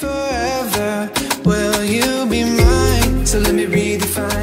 forever. Will you be mine? So let me redefine.